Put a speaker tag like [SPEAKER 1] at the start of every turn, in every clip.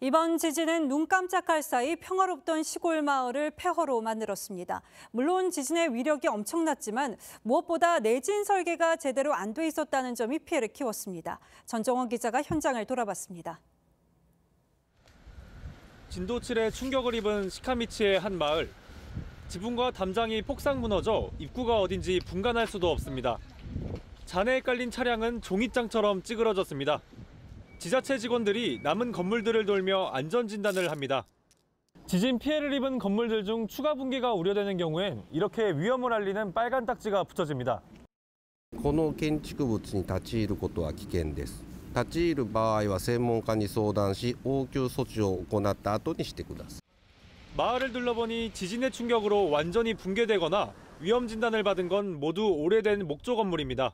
[SPEAKER 1] 이번 지진은 눈 깜짝할 사이 평화롭던 시골 마을을 폐허로 만들었습니다. 물론 지진의 위력이 엄청났지만 무엇보다 내진 설계가 제대로 안 돼 있었다는 점이 피해를 키웠습니다. 전정원 기자가 현장을 돌아봤습니다.
[SPEAKER 2] 진도 7의 충격을 입은 시카미치의 한 마을. 지붕과 담장이 폭삭 무너져 입구가 어딘지 분간할 수도 없습니다. 잔해에 깔린 차량은 종이장처럼 찌그러졌습니다. 지자체 직원들이 남은 건물들을 돌며 안전 진단을 합니다. 지진 피해를 입은 건물들 중 추가 붕괴가 우려되는 경우엔 이렇게 위험을 알리는 빨간 딱지가 붙여집니다.
[SPEAKER 3] この建築物に立ち入ることは危険です立ち入る場合は専門家に相談し応急措置を行った後にしてください
[SPEAKER 2] 마을을 둘러보니 지진의 충격으로 완전히 붕괴되거나 위험 진단을 받은 건 모두 오래된 목조 건물입니다.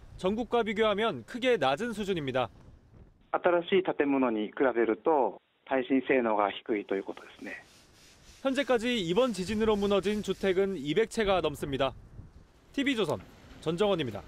[SPEAKER 2] 전국과 비교하면 크게 낮은 수준입니다.
[SPEAKER 4] 新しい建物に比べると耐震性能が低いということですね。
[SPEAKER 2] 현재까지 이번 지진으로 무너진 주택은 200채가 넘습니다. TV조선 전정원입니다.